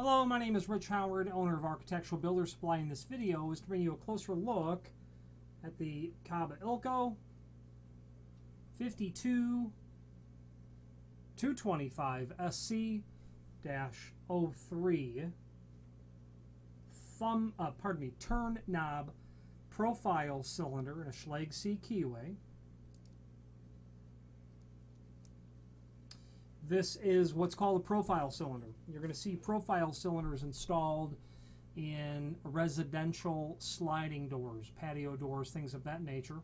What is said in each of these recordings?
Hello, my name is Rich Howard, owner of Architectural Builder Supply. In this video is to bring you a closer look at the Kaba Ilco 52 225 SC-03 thumb, uh, pardon me, turn knob profile cylinder in a Schlage C keyway. This is what's called a profile cylinder. You're going to see profile cylinders installed in residential sliding doors, patio doors, things of that nature.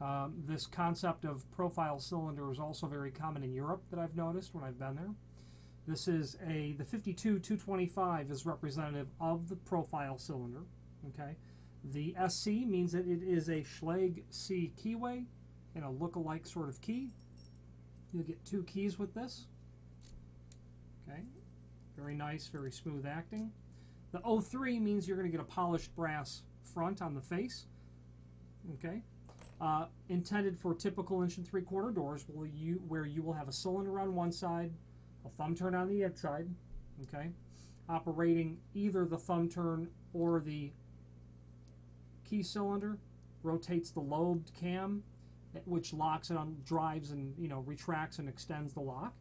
Um, this concept of profile cylinder is also very common in Europe that I've noticed when I've been there. This is a, the 52-225 is representative of the profile cylinder, okay? The SC means that it is a Schlage C keyway and a look-alike sort of key. You'll get two keys with this. Okay, very nice, very smooth acting. The 03 means you're going to get a polished brass front on the face. Okay, uh, intended for typical inch and three quarter doors, will you where you will have a cylinder on one side, a thumb turn on the outside. Okay, operating either the thumb turn or the key cylinder rotates the lobed cam which locks on drives and you know retracts and extends the lock.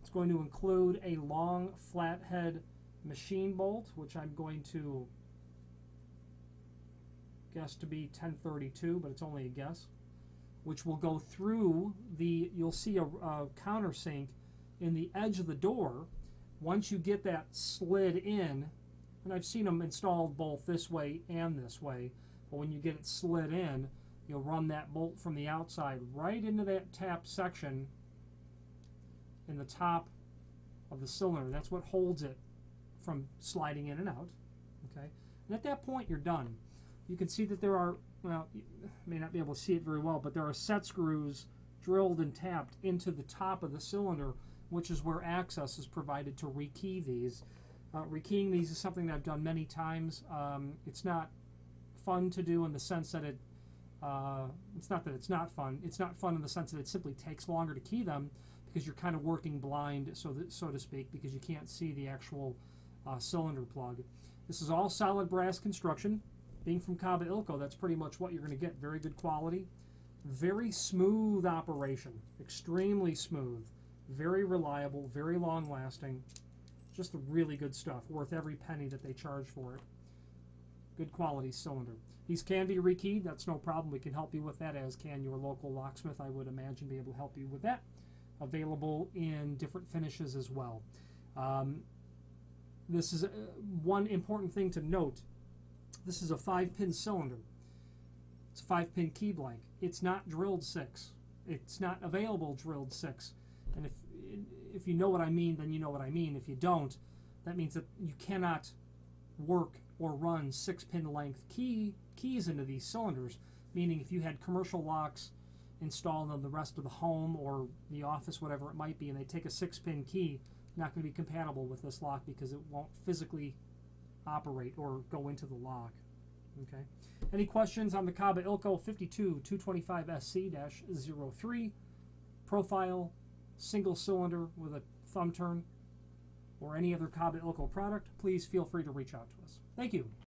It's going to include a long flathead machine bolt, which I'm going to guess to be 1032, but it's only a guess, which will go through the, you'll see a, a countersink in the edge of the door. Once you get that slid in, and I've seen them installed both this way and this way, but when you get it slid in, you'll run that bolt from the outside right into that tap section in the top of the cylinder. That's what holds it from sliding in and out. Okay, and at that point you're done. You can see that there are, well, you may not be able to see it very well, but there are set screws drilled and tapped into the top of the cylinder, which is where access is provided to rekey these. Uh, rekeying these is something that I've done many times. Um, it's not fun to do in the sense that it uh, it's not that it's not fun. It's not fun in the sense that it simply takes longer to key them because you're kind of working blind, so that, so to speak, because you can't see the actual uh, cylinder plug. This is all solid brass construction. Being from Kaba Ilco, that's pretty much what you're going to get. Very good quality, very smooth operation, extremely smooth, very reliable, very long lasting. Just really good stuff, worth every penny that they charge for it. Good quality cylinder. These can be rekeyed, that's no problem. We can help you with that, as can your local locksmith, I would imagine, be able to help you with that. Available in different finishes as well. Um, this is uh, one important thing to note. This is a five pin cylinder. It's a five pin key blank. It's not drilled six. It's not available drilled six. And if if you know what I mean, then you know what I mean. If you don't, that means that you cannot work or run six pin length key keys into these cylinders, meaning if you had commercial locks installed on the rest of the home or the office, whatever it might be, and they take a six pin key, not going to be compatible with this lock because it won't physically operate or go into the lock. Okay. Any questions on the Kaba Ilco 52 225 SC-03 profile single cylinder with a thumb turn or any other Cobb Kaba Ilco product, please feel free to reach out to us. Thank you.